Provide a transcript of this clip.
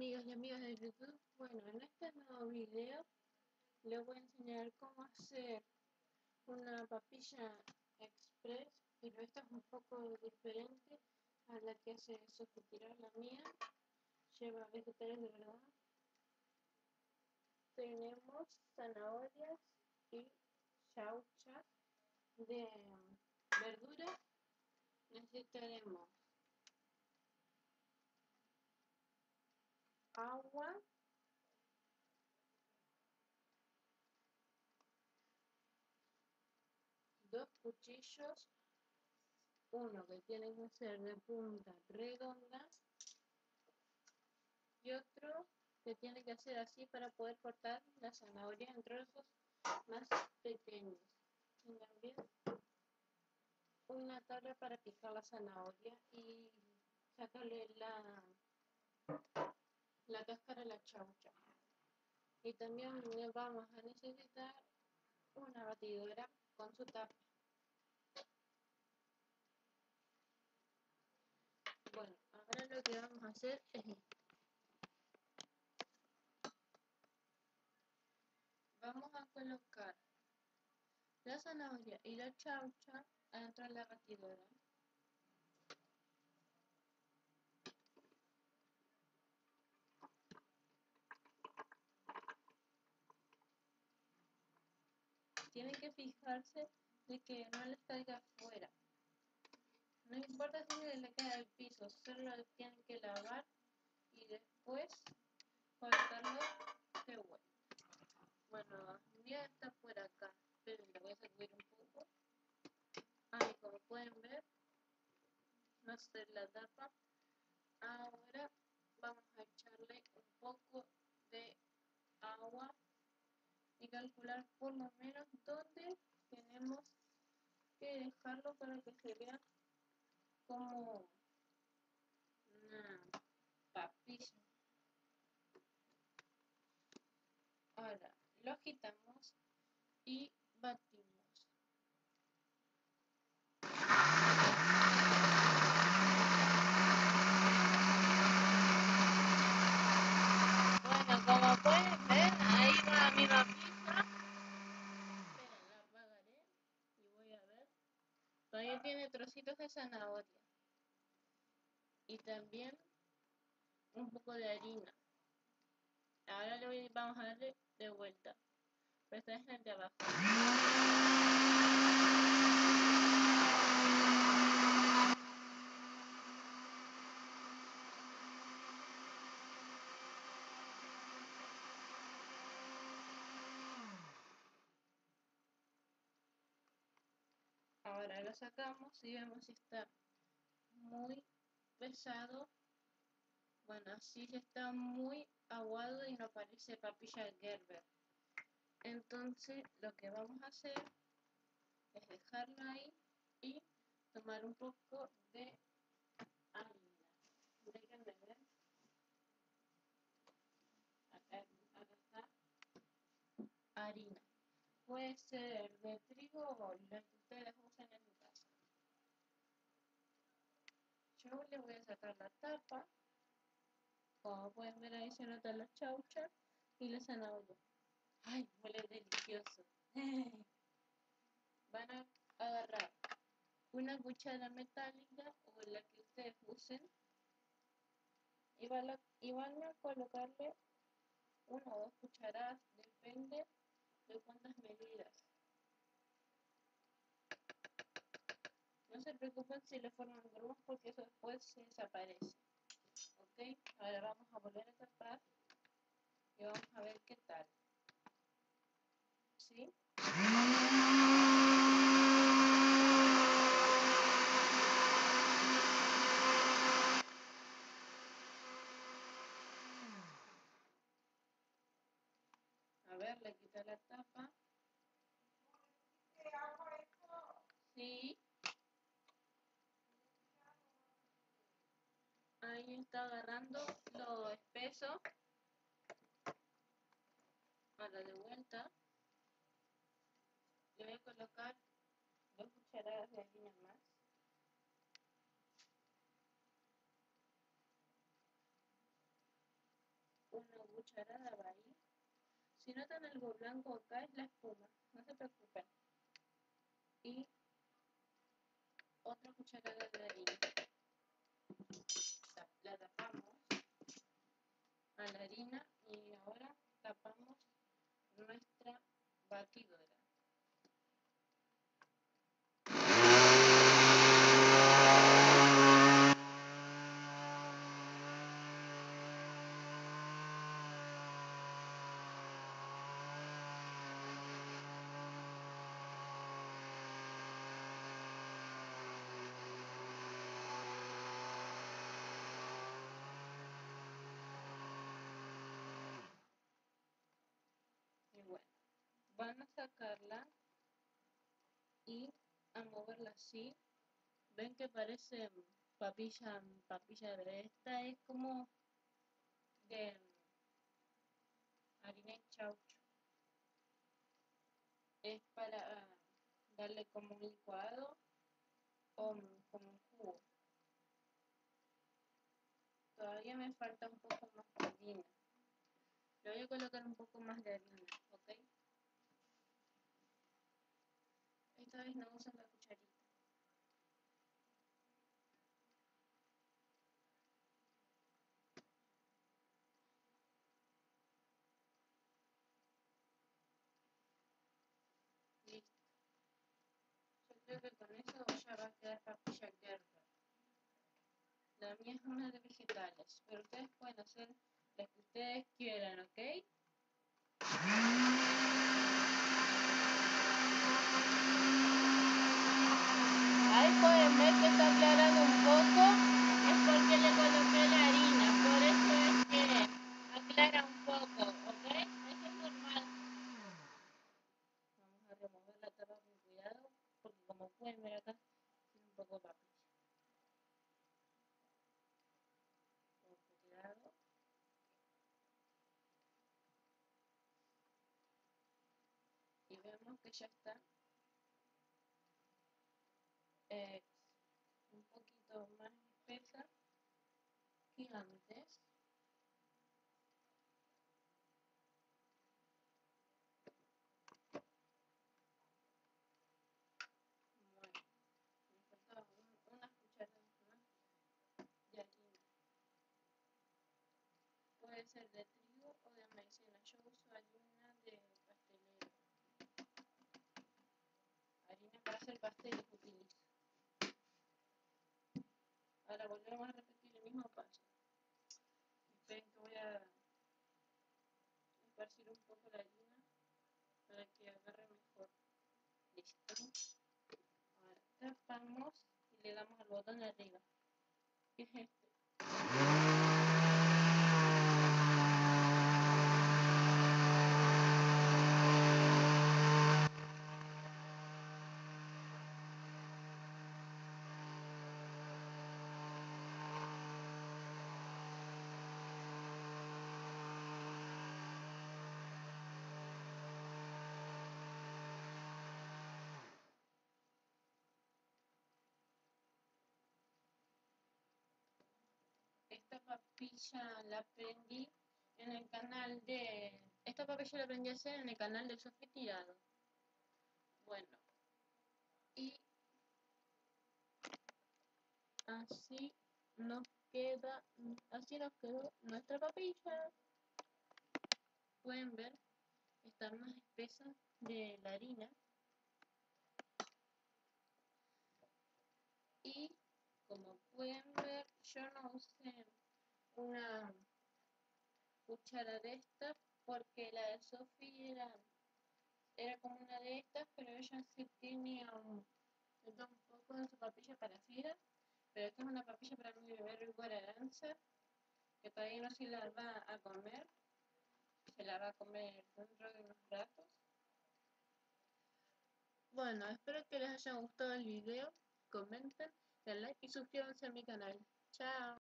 amigas y amigos de YouTube. Bueno, en este nuevo video les voy a enseñar cómo hacer una papilla express, pero esta es un poco diferente a la que hace tirar la mía. Lleva vegetales de verdad. Tenemos zanahorias y chauchas de verduras. Necesitaremos agua, dos cuchillos, uno que tiene que ser de punta redonda. Y otro que tiene que ser así para poder cortar la zanahoria en trozos más pequeños. Y también una tabla para picar la zanahoria y sacarle la la cáscara de la chaucha. Y también vamos a necesitar una batidora con su tapa. Bueno, ahora lo que vamos a hacer es esto. Vamos a colocar la zanahoria y la chaucha adentro de la batidora. Tienen que fijarse de que no les caiga afuera. No importa si se le cae al piso, solo lo tienen que lavar y después colocarlo de vuelta. Bueno, ya está por acá, pero le voy a sacudir un poco. Ahí como pueden ver, no se la tapa. Ahora vamos a echarle un poco de agua y calcular por lo menos dónde tenemos que dejarlo para que se vea como una papilla. Ahora lo agitamos y batimos. Bueno, como pueden ver, ahí va mi papilla. Todavía tiene trocitos de zanahoria. Y también un poco de harina. Ahora le vamos a darle de vuelta. Pero esta es el de abajo. Ahora lo sacamos y vemos si está muy pesado. Bueno, así está muy aguado y no parece papilla Gerber. Entonces lo que vamos a hacer es dejarlo ahí y tomar un poco de harina. Déjenme ver. Acá, acá está harina. Puede ser de trigo o la ustedes usen en su casa. Yo le voy a sacar la tapa. Como pueden ver ahí se nota la chaucha y la zanahoria. ¡Ay! Huele delicioso. Van a agarrar una cuchara metálica o la que ustedes usen y van a, y van a colocarle una o dos cucharadas, depende de cuántas medidas. No se preocupen si le forman grumos porque eso después se desaparece. Ok, ahora vamos a volver a tapar y vamos a ver qué tal. ¿Sí? A ver, le quita la tapa. Sí. Está agarrando lo espeso. Ahora de vuelta le voy a colocar dos cucharadas de harina más. una cucharada va ahí. Si notan algo blanco acá es la espuma, no se preocupen. Y otra cucharada de harina. Tapamos a la harina y ahora tapamos nuestra batidora. Van a sacarla y a moverla así. Ven que parece papilla, papilla de esta es como de harina y chaucho. Es para darle como un licuado o como un jugo. Todavía me falta un poco más de harina. Le voy a colocar un poco más de harina, ¿ok? Vez no usan la cucharita. Listo. Yo creo que con eso ya va a quedar papilla Gerber. La mía es una de vegetales, pero ustedes pueden hacer la que ustedes quieran, ¿ok? Ahí pueden ver que está aclarando un poco, es porque le coloqué la harina, por eso es que aclara un poco, ¿ok? Eso es normal. Vamos a remover la tapa con cuidado, porque como pueden ver acá, tiene un poco de. Con cuidado. Y vemos que ya está es un poquito más espesa que antes. Bueno, me de harina. Puede ser de trigo o de maicena. Yo uso harina de pastelero. Harina para hacer pasteles Ahora volvemos a repetir el mismo paso. Esperen que voy a esparcir un poco la harina para que agarre mejor. Listo. Ahora tapamos y le damos al botón de arriba. ¿Qué es este? Esta papilla la aprendí en el canal de... Esta papilla la aprendí a hacer en el canal de Sofía Tirado. Bueno. Y así nos queda, así nos quedó nuestra papilla. Pueden ver, está más espesa de la harina. Y como pueden ver, yo no usé una cuchara de estas porque la de Sophie era, era como una de estas, pero ella sí tenía un, un poco de su papilla para Fira, pero esta es una papilla para mi bebé Aranza, que todavía no se la va a comer, se la va a comer dentro de unos ratos. Bueno, espero que les haya gustado el video, comenten, den like y suscríbanse a mi canal. Chao.